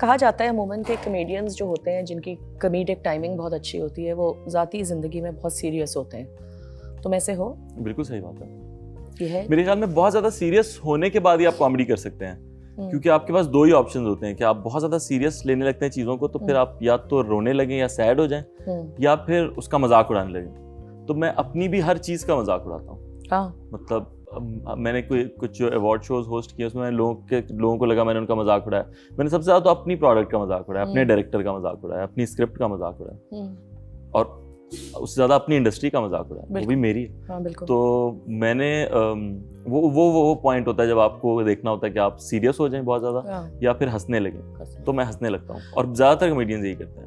कहा जाता है अमूमन के कमेडियंस जो होते हैं जिनकी कमेडिक टाइमिंग बहुत अच्छी होती है वो ज़ाती ज़िंदगी में बहुत सीरियस होते हैं। तुम ऐसे हो? बिल्कुल सही बात है। ये है? मेरे ख्याल में बहुत ज़्यादा सीरियस होने के बाद ही आप कॉमेडी कर सकते हैं। हम्म, क्योंकि आपके पास दो ही ऑप्शन होते हैं कि आप बहुत ज़्यादा सीरियस लेने लगते हैं चीज़ों को तो फिर हम्म। आप या तो रोने लगे या सैड हो जाएँ हम्म, या फिर उसका मज़ाक उड़ाने लगे। तो मैं अपनी भी हर चीज़ का मज़ाक उड़ाता हूँ। हाँ। मतलब मैंने कोई कुछ जो अवार्ड शोज़ होस्ट किए उसमें लोगों के लोगों को लगा मैंने उनका मज़ाक उड़ाया। मैंने सबसे ज़्यादा तो अपनी प्रोडक्ट का मज़ाक उड़ाया अपने हम्म। डायरेक्टर का मज़ाक उड़ाया अपनी स्क्रिप्ट का मज़ाक उड़ाया। हम्म, और उससे ज़्यादा अपनी इंडस्ट्री का मज़ाक उड़ाया वो भी मेरी है। हाँ तो मैंने वो वो वो वो पॉइंट होता है जब आपको देखना होता है कि आप सीरियस हो जाएँ बहुत ज़्यादा हाँ, या फिर हंसने लगे। तो मैं हंसने लगता हूँ और ज़्यादातर कमेडियंस यही करते हैं।